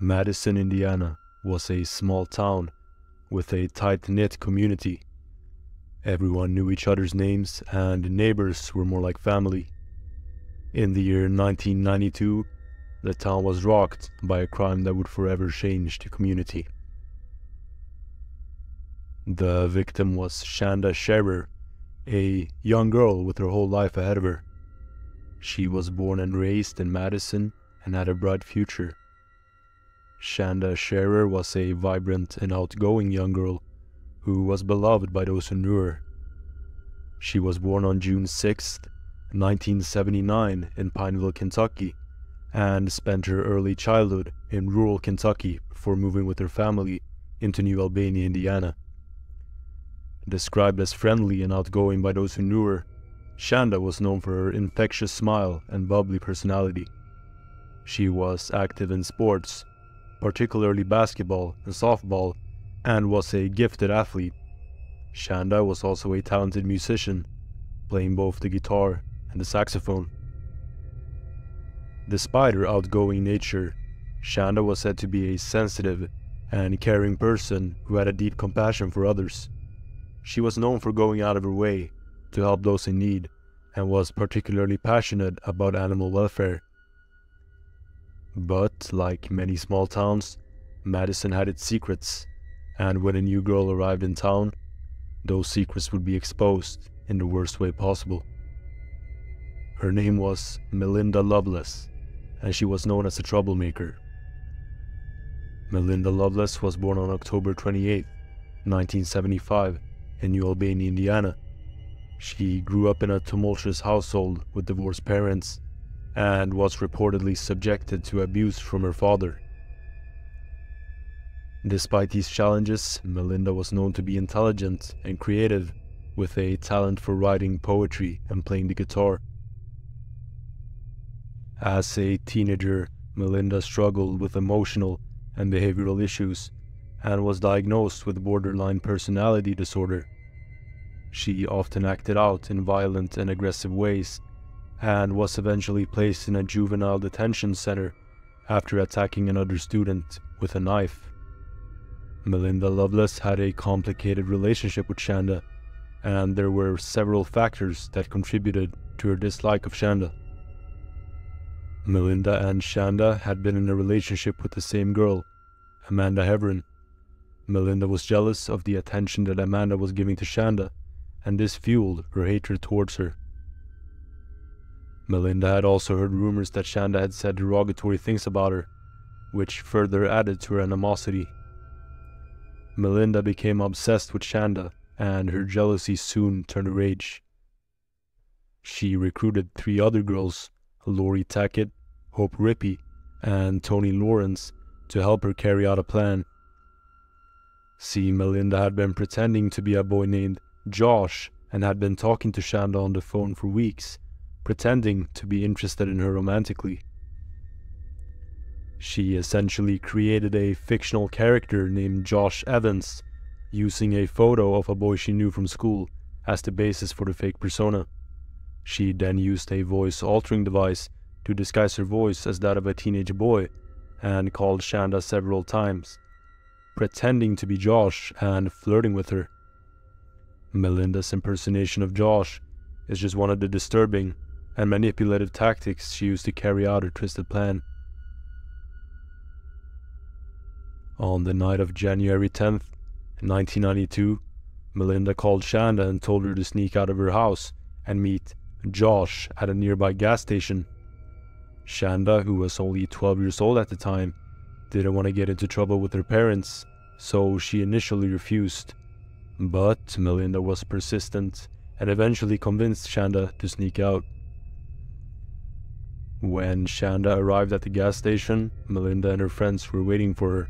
Madison, Indiana was a small town with a tight knit community. Everyone knew each other's names, and neighbors were more like family. In the year 1992, the town was rocked by a crime that would forever change the community. The victim was Shanda Sharer, a young girl with her whole life ahead of her. She was born and raised in Madison and had a bright future. Shanda Sharer was a vibrant and outgoing young girl who was beloved by those who knew her. She was born on June 6, 1979, in Pineville, Kentucky, and spent her early childhood in rural Kentucky before moving with her family into New Albany, Indiana. Described as friendly and outgoing by those who knew her, Shanda was known for her infectious smile and bubbly personality. She was active in sports, particularly basketball and softball, and was a gifted athlete. Shanda was also a talented musician, playing both the guitar and the saxophone. Despite her outgoing nature, Shanda was said to be a sensitive and caring person who had a deep compassion for others. She was known for going out of her way to help those in need and was particularly passionate about animal welfare. But, like many small towns, Madison had its secrets, and when a new girl arrived in town, those secrets would be exposed in the worst way possible. Her name was Melinda Loveless, and she was known as a troublemaker. Melinda Loveless was born on October 28, 1975, in New Albany, Indiana. She grew up in a tumultuous household with divorced parents and was reportedly subjected to abuse from her father. Despite these challenges, Melinda was known to be intelligent and creative, with a talent for writing poetry and playing the guitar. As a teenager, Melinda struggled with emotional and behavioral issues and was diagnosed with borderline personality disorder. She often acted out in violent and aggressive ways and was eventually placed in a juvenile detention center after attacking another student with a knife. Melinda Loveless had a complicated relationship with Shanda, and there were several factors that contributed to her dislike of Shanda. Melinda and Shanda had been in a relationship with the same girl, Amanda Heavrin. Melinda was jealous of the attention that Amanda was giving to Shanda, and this fueled her hatred towards her. Melinda had also heard rumors that Shanda had said derogatory things about her, which further added to her animosity. Melinda became obsessed with Shanda, and her jealousy soon turned to rage. She recruited three other girls, Laurie Tackett, Hope Rippey, and Toni Lawrence, to help her carry out a plan. See, Melinda had been pretending to be a boy named Josh and had been talking to Shanda on the phone for weeks pretending to be interested in her romantically. She essentially created a fictional character named Josh Evans, using a photo of a boy she knew from school as the basis for the fake persona. She then used a voice altering device to disguise her voice as that of a teenage boy and called Shanda several times, pretending to be Josh and flirting with her. Melinda's impersonation of Josh is just one of the disturbing and manipulative tactics she used to carry out her twisted plan. On the night of January 10th, 1992, Melinda called Shanda and told her to sneak out of her house and meet Josh at a nearby gas station. Shanda, who was only 12 years old at the time, didn't want to get into trouble with her parents, so she initially refused. But Melinda was persistent and eventually convinced Shanda to sneak out. When Shanda arrived at the gas station, Melinda and her friends were waiting for her.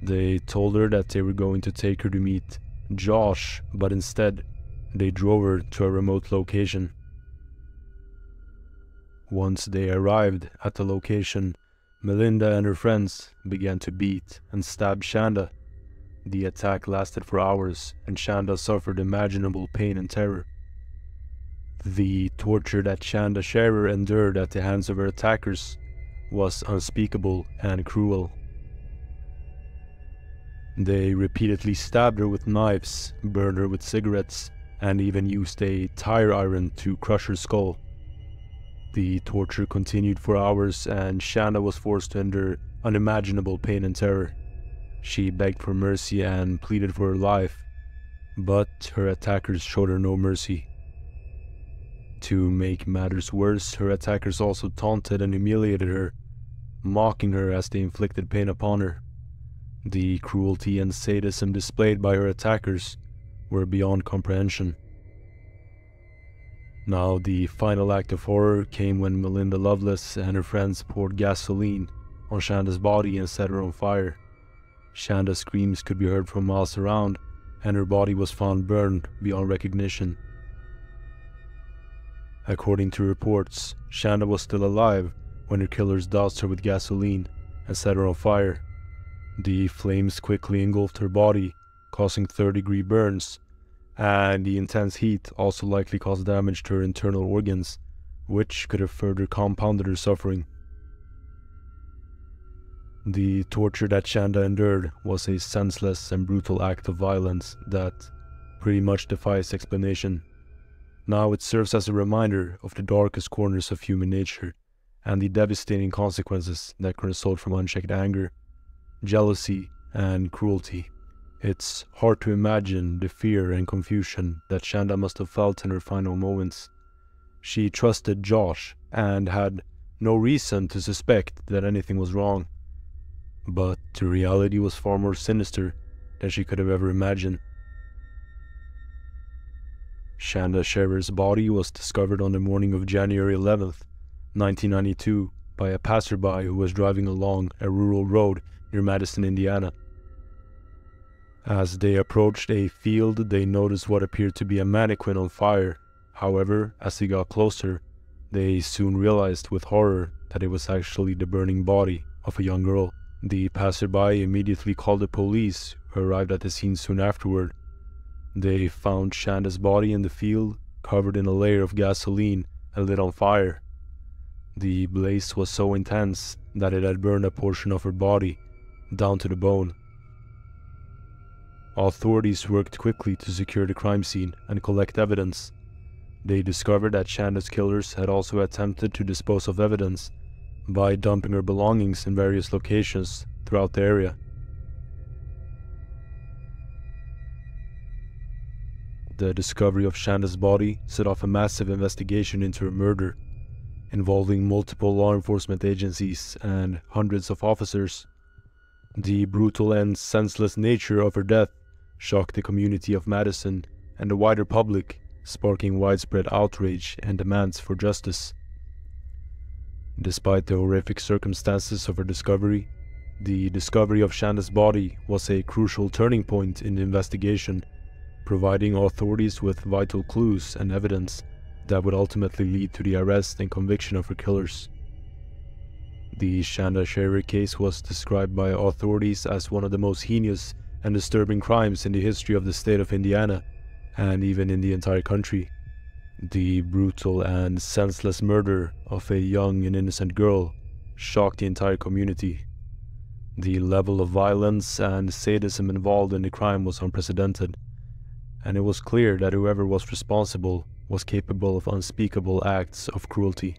They told her that they were going to take her to meet Josh, but instead, they drove her to a remote location. Once they arrived at the location, Melinda and her friends began to beat and stab Shanda. The attack lasted for hours, and Shanda suffered imaginable pain and terror. The torture that Shanda Sharer endured at the hands of her attackers was unspeakable and cruel. They repeatedly stabbed her with knives, burned her with cigarettes, and even used a tire iron to crush her skull. The torture continued for hours, and Shanda was forced to endure unimaginable pain and terror. She begged for mercy and pleaded for her life, but her attackers showed her no mercy. To make matters worse, her attackers also taunted and humiliated her, mocking her as they inflicted pain upon her. The cruelty and sadism displayed by her attackers were beyond comprehension. Now, the final act of horror came when Melinda Loveless and her friends poured gasoline on Shanda's body and set her on fire. Shanda's screams could be heard from miles around, and her body was found burned beyond recognition. According to reports, Shanda was still alive when her killers doused her with gasoline and set her on fire. The flames quickly engulfed her body, causing third degree burns, and the intense heat also likely caused damage to her internal organs, which could have further compounded her suffering. The torture that Shanda endured was a senseless and brutal act of violence that pretty much defies explanation. Now it serves as a reminder of the darkest corners of human nature and the devastating consequences that can result from unchecked anger, jealousy, and cruelty. It's hard to imagine the fear and confusion that Shanda must have felt in her final moments. She trusted Josh and had no reason to suspect that anything was wrong. But the reality was far more sinister than she could have ever imagined. Shanda Sharer's body was discovered on the morning of January 11, 1992, by a passerby who was driving along a rural road near Madison, Indiana. As they approached a field, they noticed what appeared to be a mannequin on fire. However, as they got closer, they soon realized with horror that it was actually the burning body of a young girl. The passerby immediately called the police, who arrived at the scene soon afterward. They found Shanda's body in the field, covered in a layer of gasoline and lit on fire. The blaze was so intense that it had burned a portion of her body down to the bone. Authorities worked quickly to secure the crime scene and collect evidence. They discovered that Shanda's killers had also attempted to dispose of evidence by dumping her belongings in various locations throughout the area. The discovery of Shanda's body set off a massive investigation into her murder, involving multiple law enforcement agencies and hundreds of officers. The brutal and senseless nature of her death shocked the community of Madison and the wider public, sparking widespread outrage and demands for justice. Despite the horrific circumstances of her discovery, the discovery of Shanda's body was a crucial turning point in the investigation, providing authorities with vital clues and evidence that would ultimately lead to the arrest and conviction of her killers. The Shanda Sharer case was described by authorities as one of the most heinous and disturbing crimes in the history of the state of Indiana, and even in the entire country. The brutal and senseless murder of a young and innocent girl shocked the entire community. The level of violence and sadism involved in the crime was unprecedented, and it was clear that whoever was responsible was capable of unspeakable acts of cruelty.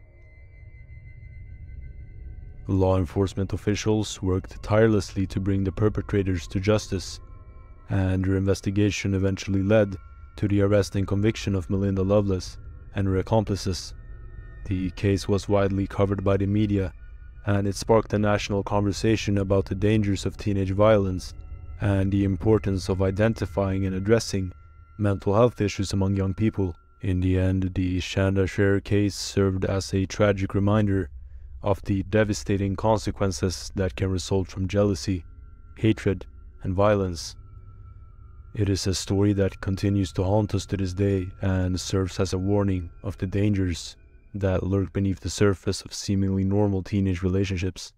Law enforcement officials worked tirelessly to bring the perpetrators to justice, and their investigation eventually led to the arrest and conviction of Melinda Loveless and her accomplices. The case was widely covered by the media, and it sparked a national conversation about the dangers of teenage violence and the importance of identifying and addressing mental health issues among young people. In the end, the Shanda Sharer case served as a tragic reminder of the devastating consequences that can result from jealousy, hatred, and violence. It is a story that continues to haunt us to this day and serves as a warning of the dangers that lurk beneath the surface of seemingly normal teenage relationships.